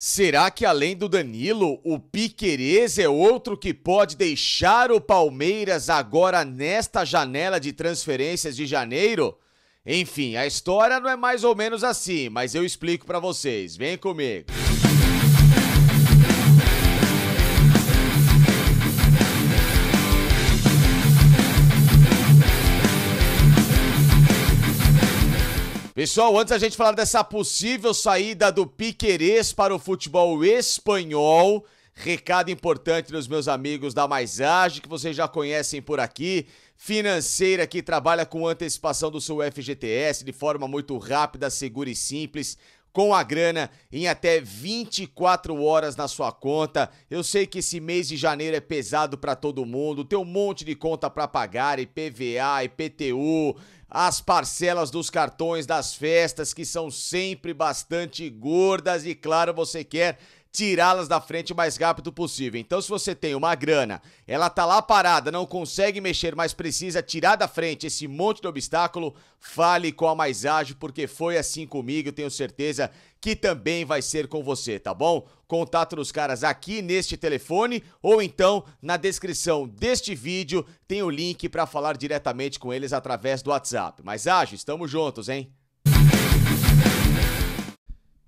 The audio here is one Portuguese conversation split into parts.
Será que além do Danilo, o Piquerez é outro que pode deixar o Palmeiras agora nesta janela de transferências de janeiro? Enfim, a história não é mais ou menos assim, mas eu explico para vocês. Vem comigo. Pessoal, antes a gente falar dessa possível saída do Piquerez para o futebol espanhol, recado importante dos meus amigos da Maisage, que vocês já conhecem por aqui, financeira que trabalha com antecipação do seu FGTS de forma muito rápida, segura e simples com a grana em até 24 horas na sua conta. Eu sei que esse mês de janeiro é pesado para todo mundo, tem um monte de conta para pagar, IPVA, IPTU, as parcelas dos cartões das festas que são sempre bastante gordas e claro, você quer tirá-las da frente o mais rápido possível. Então, se você tem uma grana, ela tá lá parada, não consegue mexer, mas precisa tirar da frente esse monte de obstáculo, fale com a Mais Ágil, porque foi assim comigo, tenho certeza que também vai ser com você, tá bom? Contato dos caras aqui neste telefone ou então na descrição deste vídeo tem o link para falar diretamente com eles através do WhatsApp. Mais Ágil, estamos juntos, hein?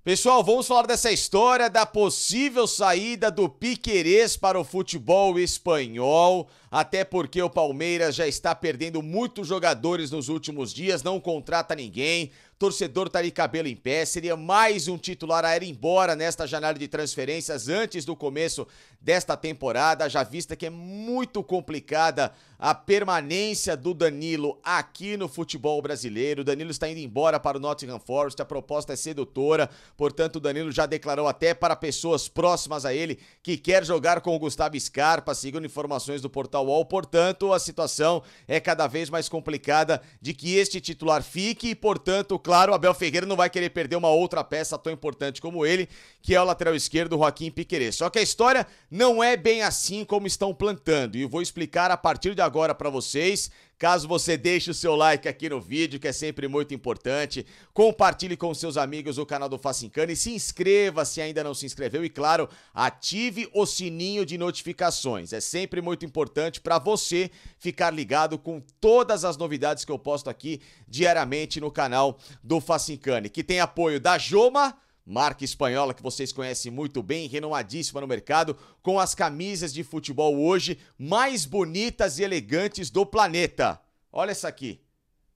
Pessoal, vamos falar dessa história da possível saída do Piquerez para o futebol espanhol, até porque o Palmeiras já está perdendo muitos jogadores nos últimos dias, não contrata ninguém, torcedor tá de cabelo em pé, seria mais um titular a ir embora nesta janela de transferências antes do começo desta temporada, já vista que é muito complicada a permanência do Danilo aqui no futebol brasileiro. O Danilo está indo embora para o Nottingham Forest, a proposta é sedutora, portanto o Danilo já declarou até para pessoas próximas a ele que quer jogar com o Gustavo Scarpa, segundo informações do portal UOL. Portanto, a situação é cada vez mais complicada de que este titular fique e, portanto, claro, Abel Ferreira não vai querer perder uma outra peça tão importante como ele, que é o lateral esquerdo Joaquim Piquerez. Só que a história não é bem assim como estão plantando e vou explicar a partir de agora para vocês. Caso você deixe o seu like aqui no vídeo, que é sempre muito importante, compartilhe com seus amigos o canal do Facincana e se inscreva se ainda não se inscreveu e claro, ative o sininho de notificações. É sempre muito importante para você ficar ligado com todas as novidades que eu posto aqui diariamente no canal do Facincane, que tem apoio da Joma, marca espanhola que vocês conhecem muito bem, renomadíssima no mercado, com as camisas de futebol hoje mais bonitas e elegantes do planeta. Olha essa aqui.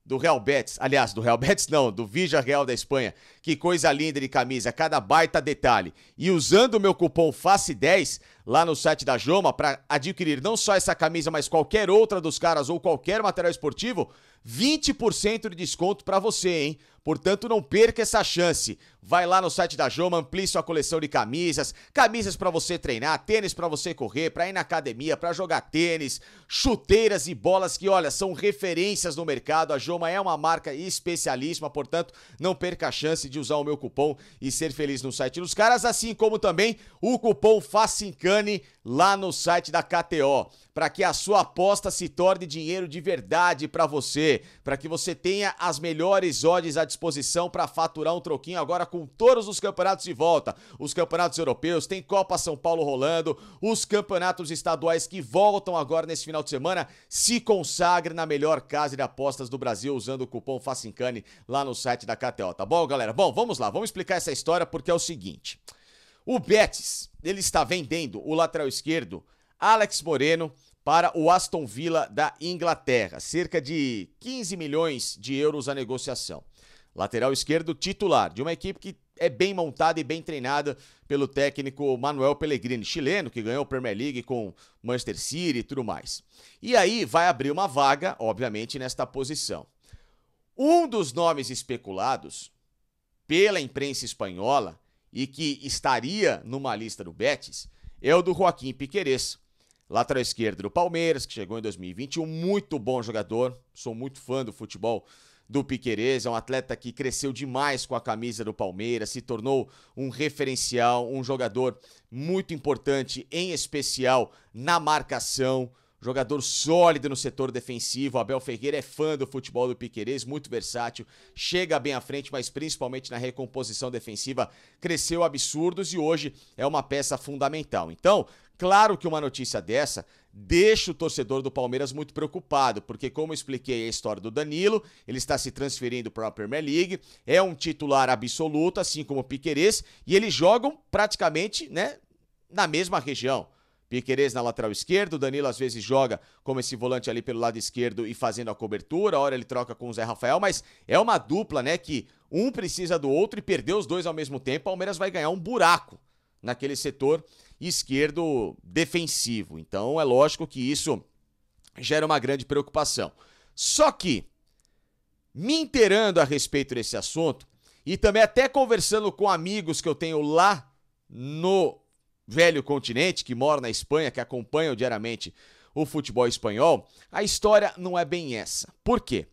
Do Real Betis, aliás, do Real Betis não, do Vija Real da Espanha. Que coisa linda de camisa, cada baita detalhe. E usando o meu cupom FACE10 lá no site da Joma para adquirir não só essa camisa, mas qualquer outra dos caras ou qualquer material esportivo, 20% de desconto para você, hein? Portanto, não perca essa chance. Vai lá no site da Joma, amplie sua coleção de camisas, camisas para você treinar, tênis para você correr, para ir na academia, para jogar tênis, chuteiras e bolas que, olha, são referências no mercado. A Joma é uma marca especialíssima, portanto, não perca a chance de usar o meu cupom e ser feliz no site dos caras, assim como também o cupom FACINCANE lá no site da KTO, para que a sua aposta se torne dinheiro de verdade para você, para que você tenha as melhores odds à disposição para faturar um troquinho agora com todos os campeonatos de volta. Os campeonatos europeus, tem Copa São Paulo rolando, os campeonatos estaduais que voltam agora nesse final de semana. Se consagre na melhor casa de apostas do Brasil usando o cupom FACINCANE lá no site da KTO, tá bom, galera? Bom, vamos lá, vamos explicar essa história porque é o seguinte. O Betis, ele está vendendo o lateral esquerdo Alex Moreno para o Aston Villa da Inglaterra, cerca de 15 milhões de euros a negociação. Lateral esquerdo titular de uma equipe que é bem montada e bem treinada pelo técnico Manuel Pellegrini, chileno, que ganhou a Premier League com Manchester City e tudo mais. E aí vai abrir uma vaga, obviamente, nesta posição. Um dos nomes especulados pela imprensa espanhola e que estaria numa lista do Betis é o do Joaquim Piquerez, lateral esquerdo do Palmeiras, que chegou em 2021, muito bom jogador, sou muito fã do futebol do Piquerez, é um atleta que cresceu demais com a camisa do Palmeiras, se tornou um referencial, um jogador muito importante, em especial na marcação, jogador sólido no setor defensivo. Abel Ferreira é fã do futebol do Piquerez, muito versátil, chega bem à frente, mas principalmente na recomposição defensiva cresceu absurdos e hoje é uma peça fundamental. Então, Claro que uma notícia dessa deixa o torcedor do Palmeiras muito preocupado, porque, como expliquei a história do Danilo, ele está se transferindo para a Premier League, é um titular absoluto, assim como o Piquerez, e eles jogam praticamente né, na mesma região. Piquerez na lateral esquerda, o Danilo às vezes joga como esse volante ali pelo lado esquerdo e fazendo a cobertura, a hora ele troca com o Zé Rafael, mas é uma dupla, né, que um precisa do outro e perder os dois ao mesmo tempo, o Palmeiras vai ganhar um buraco naquele setor esquerdo defensivo. Então é lógico que isso gera uma grande preocupação. Só que, me inteirando a respeito desse assunto, e também até conversando com amigos que eu tenho lá no velho continente, que moram na Espanha, que acompanham diariamente o futebol espanhol, a história não é bem essa. Por quê?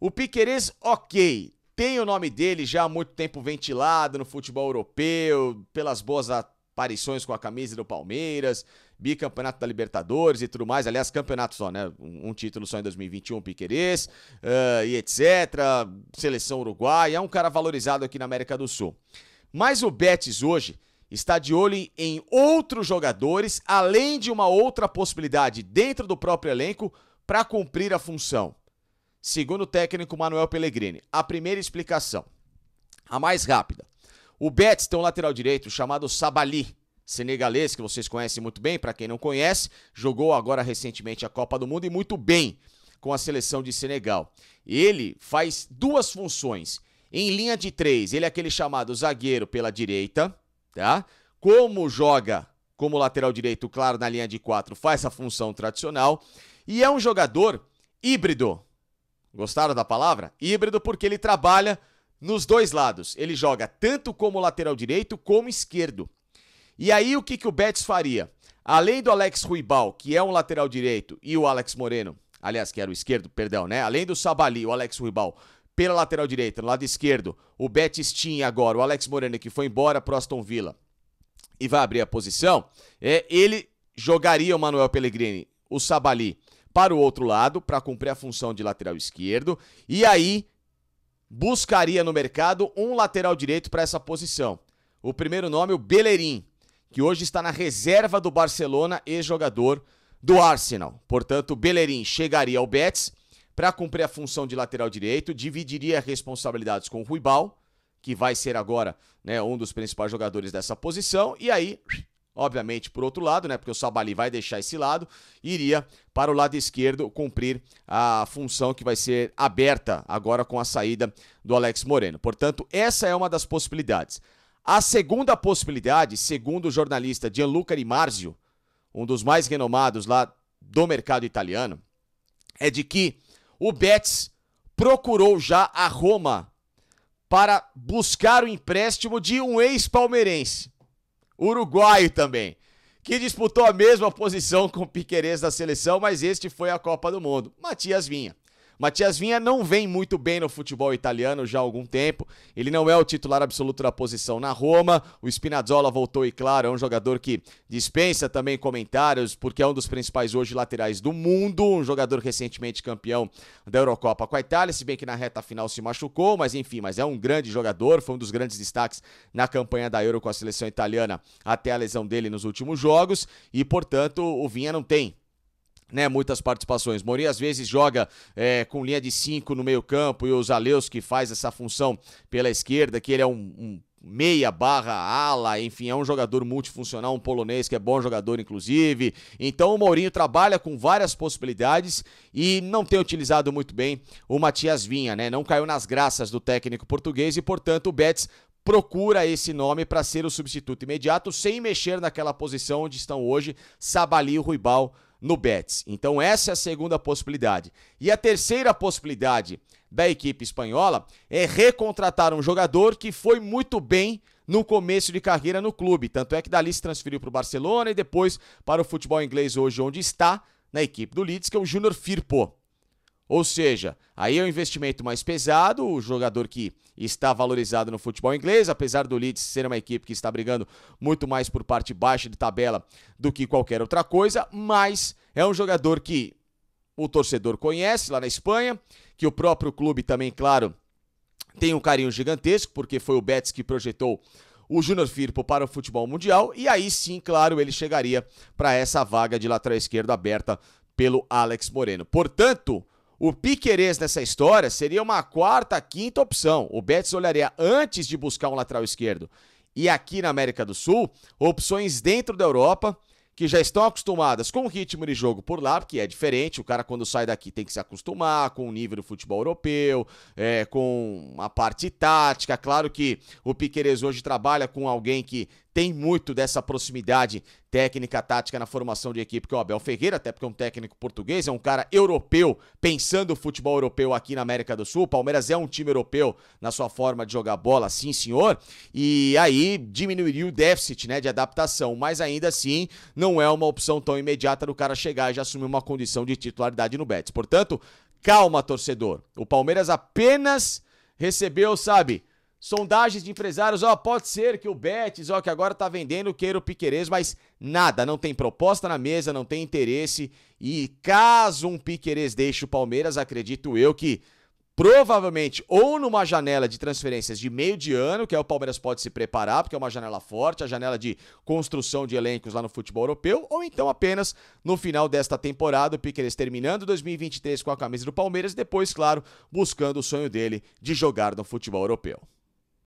O Piquerez, ok, tem o nome dele já há muito tempo ventilado no futebol europeu, pelas boas aparições com a camisa do Palmeiras, bicampeonato da Libertadores e tudo mais. Aliás, campeonato só, né? Um, um título só em 2021, Piquerez, uh, e etc. Seleção uruguaia. É um cara valorizado aqui na América do Sul. Mas o Betis hoje está de olho em outros jogadores, além de uma outra possibilidade dentro do próprio elenco para cumprir a função. Segundo o técnico Manuel Pellegrini, a primeira explicação, a mais rápida. O Betis tem um lateral direito chamado Sabali, senegalês, que vocês conhecem muito bem, para quem não conhece, jogou agora recentemente a Copa do Mundo e muito bem com a seleção de Senegal. Ele faz duas funções. Em linha de três, ele é aquele chamado zagueiro pela direita, tá? Como joga como lateral direito, claro, na linha de quatro, faz a função tradicional. E é um jogador híbrido. Gostaram da palavra? Híbrido porque ele trabalha nos dois lados. Ele joga tanto como lateral direito como esquerdo. E aí o que, que o Betis faria? Além do Alex Ruibal, que é um lateral direito, e o Alex Moreno, aliás, que era o esquerdo, perdão, né? Além do Sabali, o Alex Ruibal, pela lateral direita, no lado esquerdo, o Betis tinha agora o Alex Moreno, que foi embora para Aston Villa e vai abrir a posição. É, ele jogaria o Manuel Pellegrini, o Sabali, para o outro lado, para cumprir a função de lateral esquerdo. E aí buscaria no mercado um lateral direito para essa posição. O primeiro nome, o Bellerin, que hoje está na reserva do Barcelona, ex-jogador do Arsenal. Portanto, Bellerin chegaria ao Betis para cumprir a função de lateral direito, dividiria responsabilidades com o Ruibal, que vai ser agora né, um dos principais jogadores dessa posição, e aí obviamente por outro lado, né, porque o Sabali vai deixar esse lado, iria para o lado esquerdo cumprir a função que vai ser aberta agora com a saída do Alex Moreno. Portanto, essa é uma das possibilidades. A segunda possibilidade, segundo o jornalista Gianluca Di Marzio, um dos mais renomados lá do mercado italiano, é de que o Betis procurou já a Roma para buscar o empréstimo de um ex-palmeirense uruguaio também, que disputou a mesma posição com o Piquerez da seleção, mas este foi a Copa do Mundo, Matias Vinha. Matias Vinha não vem muito bem no futebol italiano já há algum tempo. Ele não é o titular absoluto da posição na Roma. O Spinazzola voltou e, claro, é um jogador que dispensa também comentários, porque é um dos principais hoje laterais do mundo. Um jogador recentemente campeão da Eurocopa com a Itália, se bem que na reta final se machucou, mas enfim, mas é um grande jogador. Foi um dos grandes destaques na campanha da Euro com a seleção italiana até a lesão dele nos últimos jogos. E, portanto, o Vinha não tem né, muitas participações. Mourinho às vezes joga é, com linha de 5 no meio campo e o Zaleus que faz essa função pela esquerda, que ele é um, um meia barra ala, enfim, é um jogador multifuncional, um polonês que é bom jogador inclusive. Então o Mourinho trabalha com várias possibilidades e não tem utilizado muito bem o Matias Vinha, né? Não caiu nas graças do técnico português e, portanto, o Betis procura esse nome para ser o substituto imediato, sem mexer naquela posição onde estão hoje Sabali e Ruibal no Betis. Então essa é a segunda possibilidade. E a terceira possibilidade da equipe espanhola é recontratar um jogador que foi muito bem no começo de carreira no clube. Tanto é que dali se transferiu para o Barcelona e depois para o futebol inglês hoje onde está, na equipe do Leeds, que é o Júnior Firpo. Ou seja, aí é um investimento mais pesado, o jogador que está valorizado no futebol inglês, apesar do Leeds ser uma equipe que está brigando muito mais por parte baixa de tabela do que qualquer outra coisa, mas é um jogador que o torcedor conhece lá na Espanha, que o próprio clube também, claro, tem um carinho gigantesco, porque foi o Betis que projetou o Júnior Firpo para o futebol mundial, e aí sim, claro, ele chegaria para essa vaga de lateral esquerdo aberta pelo Alex Moreno. Portanto, o Piquerez nessa história seria uma quarta, quinta opção. O Betis olharia antes de buscar um lateral esquerdo. E aqui na América do Sul, opções dentro da Europa que já estão acostumadas com o ritmo de jogo por lá, que é diferente. O cara, quando sai daqui, tem que se acostumar com o nível do futebol europeu, é, com a parte tática. Claro que o Piqueires hoje trabalha com alguém que tem muito dessa proximidade técnica, tática na formação de equipe que o Abel Ferreira, até porque é um técnico português, é um cara europeu, pensando o futebol europeu aqui na América do Sul. O Palmeiras é um time europeu na sua forma de jogar bola, sim senhor, e aí diminuiria o déficit né, de adaptação, mas ainda assim não é uma opção tão imediata do cara chegar e já assumir uma condição de titularidade no Betis. Portanto, calma, torcedor. O Palmeiras apenas recebeu, sabe, Sondagens de empresários, ó, pode ser que o Betis, ó, que agora tá vendendo, queira o Piquerez, mas nada, não tem proposta na mesa, não tem interesse. E caso um Piquerez deixe o Palmeiras, acredito eu que provavelmente ou numa janela de transferências de meio de ano, que é o Palmeiras pode se preparar, porque é uma janela forte, a janela de construção de elencos lá no futebol europeu, ou então apenas no final desta temporada, o Piqueires terminando 2023 com a camisa do Palmeiras, depois, claro, buscando o sonho dele de jogar no futebol europeu.